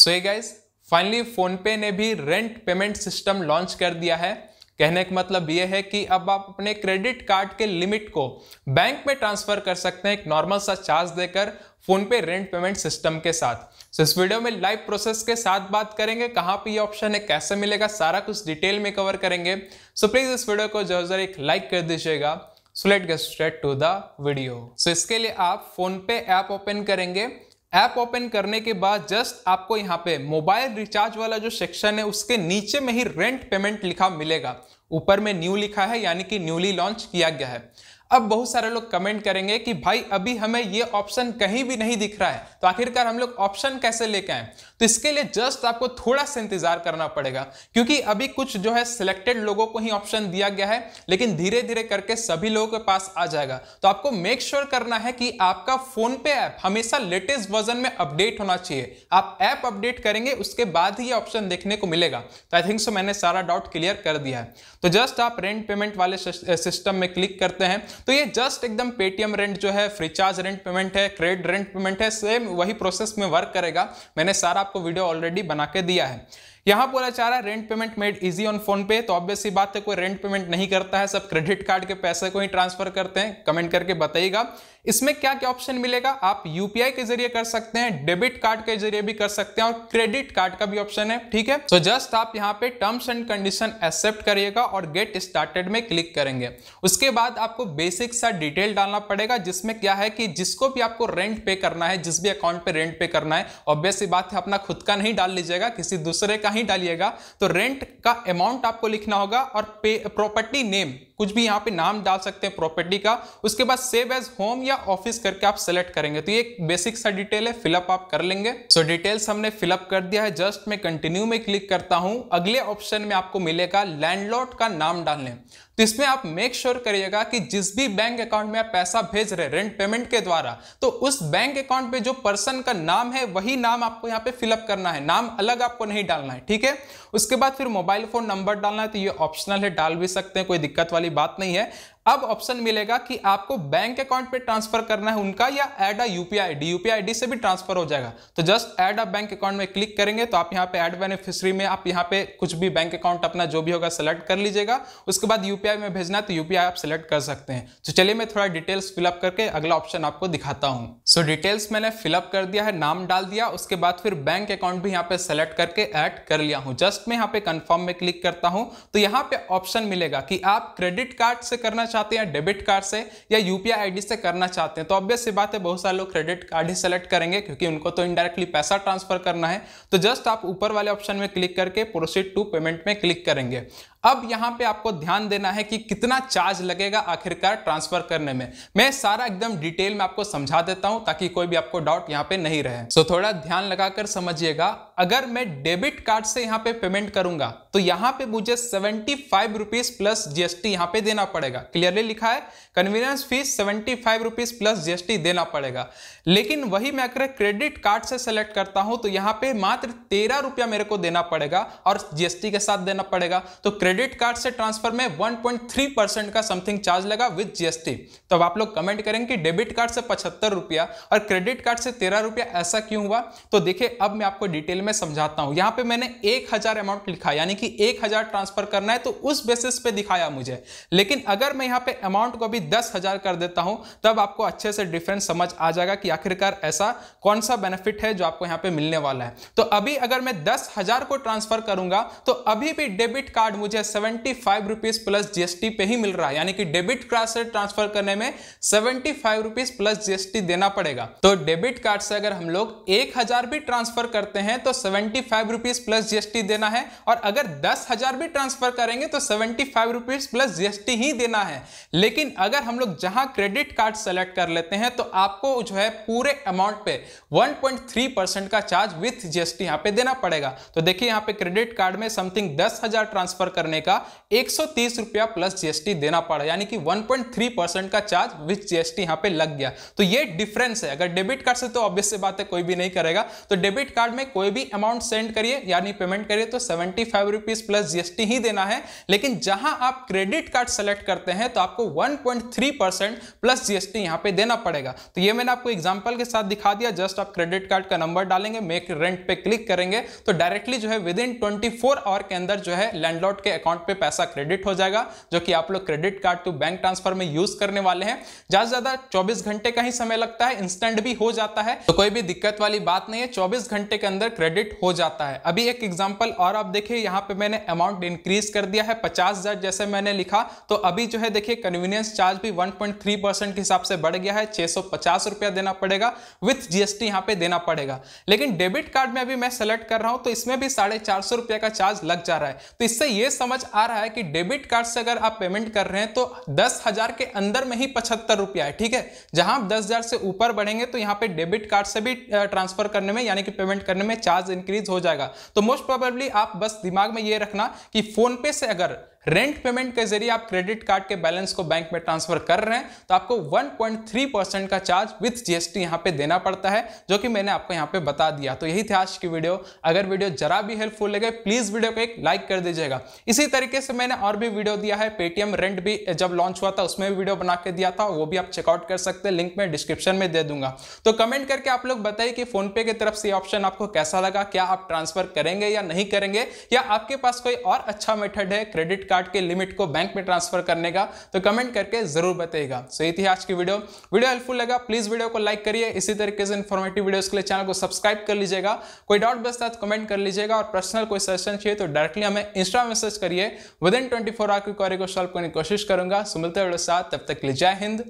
सो ये guys finally PhonePe ने भी रेंट पेमेंट सिस्टम लॉन्च कर दिया है। कहने का मतलब ये है कि अब आप अपने क्रेडिट कार्ड के लिमिट को बैंक में ट्रांसफ़र कर सकते हैं एक नॉर्मल सा चार्ज देकर फोनपे रेंट पेमेंट सिस्टम के साथ। सो इस वीडियो में लाइव प्रोसेस के साथ बात करेंगे, कहाँ पे ये ऑप्शन है, कैसे मिलेगा, सारा कुछ डिटेल में कवर करेंगे। सो प्लीज़ इस वीडियो को ज़रूर एक लाइक कर दीजिएगा। So let get straight to the video so इसके लिए आप फ़ोन पे ऐप ओपन करेंगे। ऐप ओपन करने के बाद जस्ट आपको यहाँ पे मोबाइल रिचार्ज वाला जो सेक्शन है, उसके नीचे में ही रेंट पेमेंट लिखा मिलेगा। ऊपर में न्यू लिखा है, यानी कि न्यूली लॉन्च किया गया है। अब बहुत सारे लोग कमेंट करेंगे कि भाई, अभी हमें ये ऑप्शन कहीं भी नहीं दिख रहा है तो आखिरकार हम लोग ऑप्शन कैसे लेके आए? तो इसके लिए जस्ट आपको थोड़ा सा इंतज़ार करना पड़ेगा, क्योंकि अभी कुछ जो है सिलेक्टेड लोगों को ही ऑप्शन दिया गया है, लेकिन धीरे धीरे करके सभी लोगों के पास आ जाएगा। तो आपको मेक श्योर sure करना है कि आपका फ़ोन पे ऐप हमेशा लेटेस्ट वर्जन में अपडेट होना चाहिए। आप ऐप अपडेट करेंगे, उसके बाद ही ऑप्शन देखने को मिलेगा। तो आई थिंक सो मैंने सारा डाउट क्लियर कर दिया है। तो जस्ट आप रेंट पेमेंट वाले सिस्टम में क्लिक करते हैं तो ये जस्ट एकदम पेटीएम रेंट जो है फ्रीचार्ज रेंट पेमेंट है क्रेडिट रेंट पेमेंट है सेम वही प्रोसेस में वर्क करेगा। मैंने सारा आपको वीडियो ऑलरेडी बना के दिया है। यहाँ बोला जा रहा है rent payment made easy on PhonePe तो ऑब्वियस सी बात है, कोई रेंट पेमेंट नहीं करता है, सब क्रेडिट कार्ड के पैसे को ही ट्रांसफ़र करते हैं कमेंट करके बताइएगा। इसमें क्या क्या ऑप्शन मिलेगा, आप यूपीआई के ज़रिए कर सकते हैं डेबिट कार्ड के ज़रिए भी कर सकते हैं, और क्रेडिट कार्ड का भी ऑप्शन है, ठीक है? तो जस्ट आप यहाँ पे टर्म्स एंड कंडीशन एक्सेप्ट करिएगा और गेट स्टार्टेड में क्लिक करेंगे। उसके बाद आपको बेसिक सा डिटेल डालना पड़ेगा, जिसमें क्या है कि जिसको भी आपको रेंट पे करना है, जिस भी अकाउंट पे रेंट पे करना है ऑब्वियस बात है, अपना खुद का नहीं डाल लीजिएगा, किसी दूसरे का ही डालिएगा तो रेंट का अमाउंट आपको लिखना होगा और प्रॉपर्टी नेम कुछ भी यहाँ पे नाम डाल सकते हैं प्रॉपर्टी का। उसके बाद सेव एज होम या ऑफ़िस करके आप सेलेक्ट करेंगे। तो ये एक बेसिक सा डिटेल है फिलअप आप कर लेंगे। सो so, डिटेल्स हमने फिलअप कर दिया है। जस्ट मैं कंटिन्यू में क्लिक करता हूँ। अगले ऑप्शन में आपको मिलेगा लैंडलॉर्ड का नाम डालने। तो इसमें आप मेक श्योर sure करिएगा कि जिस भी बैंक अकाउंट में आप पैसा भेज रहे रेंट पेमेंट के द्वारा तो उस बैंक अकाउंट पे जो पर्सन का नाम है वही नाम आपको यहाँ पे फिलअप करना है। नाम अलग आपको नहीं डालना है। ठीक है? उसके बाद फिर मोबाइल फ़ोन नंबर डालना है तो ये ऑप्शनल है, डाल भी सकते हैं, कोई दिक्कत वाली बात नहीं है। अब ऑप्शन मिलेगा कि आपको बैंक अकाउंट पे ट्रांसफ़र करना है उनका या add a UPI ID UPI से भी ट्रांसफ़र हो जाएगा। तो just add a bank account में क्लिक करेंगे तो आप यहाँ पे एड बेनिफिशियरी में आप यहाँ पे कुछ भी बैंक अकाउंट अपना जो भी होगा सेलेक्ट कर लीजिएगा। उसके बाद यूपीआई में भेजना है तो यूपीआई आप सेलेक्ट कर सकते हैं। तो चलिए मैं थोड़ा डिटेल्स फिलअप करके अगला ऑप्शन आपको दिखाता हूँ। सो डिटेल्स मैंने फिलअप कर दिया है, नाम डाल दिया, उसके बाद फिर बैंक अकाउंट भी यहाँ पे सेलेक्ट करके एड कर लिया हूँ। जस्ट मैं यहाँ पे कंफर्म में क्लिक करता हूँ। तो यहाँ पे ऑप्शन मिलेगा कि आप क्रेडिट कार्ड से करना चाहते हैं डेबिट कार्ड से या यूपीआई आईडी से करना चाहते हैं तो ऑब्वियस सी बात है, बहुत सारे लोग क्रेडिट कार्ड ही सेलेक्ट करेंगे, क्योंकि उनको तो इनडायरेक्टली पैसा ट्रांसफ़र करना है। तो जस्ट आप ऊपर वाले ऑप्शन में क्लिक करके प्रोसीड टू पेमेंट में क्लिक करेंगे। अब यहाँ पे आपको ध्यान देना है कि कितना चार्ज लगेगा आखिरकार ट्रांसफ़र करने में। मैं सारा एकदम डिटेल में आपको समझा देता हूँ ताकि कोई भी आपको डाउट यहाँ पे नहीं रहे। सो so, थोड़ा ध्यान लगाकर समझिएगा अगर मैं डेबिट कार्ड से यहाँ पे पेमेंट करूँगा तो यहाँ पे मुझे seventy five rupees plus GST यहाँ पे देना पड़ेगा। क्लियरली लिखा है convenience fees seventy five rupees plus GST देना पड़ेगा। लेकिन वही मैं अगर क्रेडिट कार्ड से सेलेक्ट करता हूँ तो यहाँ पे मात्र तेरह रुपया मेरे को देना पड़ेगा और जीएसटी के साथ देना पड़ेगा। तो क्रेडिट कार्ड से ट्रांसफ़र में 1.3 परसेंट का समथिंग चार्ज लगा विद जीएसटी तो अब आप लोग कमेंट करेंगे कि डेबिट कार्ड से पचहत्तर रुपया और क्रेडिट कार्ड से तेरह रुपया ऐसा क्यों हुआ? तो देखिए, अब मैं आपको डिटेल में समझाता हूँ। यहाँ पे मैंने एक हज़ार अमाउंट लिखा, यानी कि एक हज़ार ट्रांसफ़र करना है तो उस बेसिस पे दिखाया मुझे। लेकिन अगर मैं यहाँ पे अमाउंट को भी दस कर देता हूँ, तब आपको अच्छे से डिफरेंस समझ आ जाएगा कि आखिरकार ऐसा कौन सा बेनिफिट है जो आपको यहाँ पे मिलने वाला है। तो अभी अगर मैं दस को ट्रांसफ़र करूँगा तो अभी भी डेबिट कार्ड मुझे seventy five rupees plus GST पे ही मिल रहा है। यानी कि डेबिट कार्ड से ट्रांसफ़र करने में seventy five rupees plus GST देना पड़ेगा। तो डेबिट कार्ड से अगर हम लोग एक हज़ार भी ट्रांसफ़र करते हैं तो seventy five rupees plus GST देना है। और अगर दस हज़ार भी ट्रांसफ़र करेंगे तो seventy five rupees plus GST ही देना है। लेकिन अगर हम लोग जहाँ क्रेडिट कार्ड सेलेक्ट कर लेते हैं तो आपको जो है पूरे अमाउंट पे 1.3 परसेंट का चार्ज विथ जीएसटी यहाँ पे देना पड़ेगा। तो देखिए, यहाँ पे क्रेडिट कार्ड में समथिंग दस हज़ार ट्रांसफ़र करने करने का एक सौ तीस रुपया प्लस जीएसटी देना पड़ा, यानी कि 1.3 परसेंट का चार्ज विथ जीएसटी यहाँ पे लग गया। तो ये डिफरेंस है। अगर डेबिट कार्ड से तो ऑब्वियस बात है कोई भी नहीं करेगा। तो डेबिट कार्ड में कोई भी अमाउंट सेंड करिए, यानी पेमेंट करिए तो सेवेंटी फाइव प्लस जीएसटी ही देना है। लेकिन जहाँ आप क्रेडिट कार्ड सेलेक्ट करते हैं तो आपको 1.3 परसेंट प्लस जीएसटी यहाँ पे देना पड़ेगा। तो ये मैंने आपको एग्जांपल के साथ दिखा दिया। जस्ट आप क्रेडिट कार्ड का नंबर डालेंगे मेक रेंट पे क्लिक करेंगे तो डायरेक्टली जो है विद इन ट्वेंटी आवर के अंदर जो है लैंडलॉर्ड के अकाउंट पे पैसा क्रेडिट हो जाएगा, जो कि आप लोग credit card to bank transfer में यूज़ करने वाले हैं। ज़्यादा से ज़्यादा चौबीस घंटे का ही समय लगता है, इंस्टेंट भी हो जाता है। तो कोई भी दिक्कत वाली बात नहीं है, चौबीस घंटे के अंदर क्रेडिट हो जाता है। अभी एक एग्ज़ाम्पल और आप देखिए, यहाँ पे मैंने अमाउंट इंक्रीज कर दिया है, पचास जैसे मैंने लिखा। तो अभी जो है, देखिए, कन्वीनियंस चार्ज भी 1.3 परसेंट के हिसाब से बढ़ गया है, छह देना पड़ेगा, विथ जीएसटी यहाँ पे देना पड़ेगा। लेकिन डेबिट कार्ड में अभी मैं सेलेक्ट कर रहा हूँ तो इसमें भी साढ़े चार सौ रुपया का चार्ज लग जा रहा है। तो इससे यह समझ आ रहा है कि डेबिट कार्ड से अगर आप पेमेंट कर रहे हैं तो दस हज़ार के अंदर में ही पचहत्तर रुपया है, ठीक है? जहाँ दस हज़ार से ऊपर बढ़ेंगे तो यहाँ पे डेबिट कार्ड से भी ट्रांसफ़र करने में, यानी कि पेमेंट करने में चार्ज इंक्रीज हो जाएगा। तो मोस्ट प्रोबेबली आप बस दिमाग में ये रखना कि फ़ोन पे से अगर रेंट पेमेंट के ज़रिए आप क्रेडिट कार्ड के बैलेंस को बैंक में ट्रांसफ़र कर रहे हैं तो आपको 1.3 परसेंट का चार्ज विथ जीएसटी यहाँ पे देना पड़ता है, जो कि मैंने आपको यहाँ पे बता दिया। तो यही थी आज की वीडियो अगर वीडियो जरा भी हेल्पफुल लगे प्लीज़ वीडियो को एक लाइक कर दीजिएगा। इसी तरीके से मैंने और भी वीडियो दिया है पेटीएम रेंट भी जब लॉन्च हुआ था, उसमें भी वीडियो बना के दिया था, वो भी आप चेकआउट कर सकते हैं लिंक में डिस्क्रिप्शन में दे दूँगा। तो कमेंट करके आप लोग बताइए कि फोनपे की तरफ़ से ऑप्शन आपको कैसा लगा, क्या आप ट्रांसफ़र करेंगे या नहीं करेंगे, या आपके पास कोई और अच्छा मेथड है क्रेडिट कार्ड के लिमिट को बैंक में ट्रांसफ़र करने का तो कमेंट करके ज़रूर बताइएगा। सो ये थी आज की वीडियो वीडियो हेल्पफुल लगा प्लीज़ वीडियो को लाइक करिए। इसी तरीके से इन्फॉर्मेटिव वीडियोस के लिए चैनल को सब्सक्राइब कर लीजिएगा। कोई डाउट बचता है तो कमेंट कर लीजिएगा और पर्सनल कोई सजेशन चाहिए तो डायरेक्टली हमें इंस्टा मैसेज करिए। Within twenty four hour की क्वारी को सॉल्व करने की कोशिश करूँगा। सुमिलते वीडियो साथ। तब तक के जय हिंद,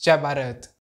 जय भारत।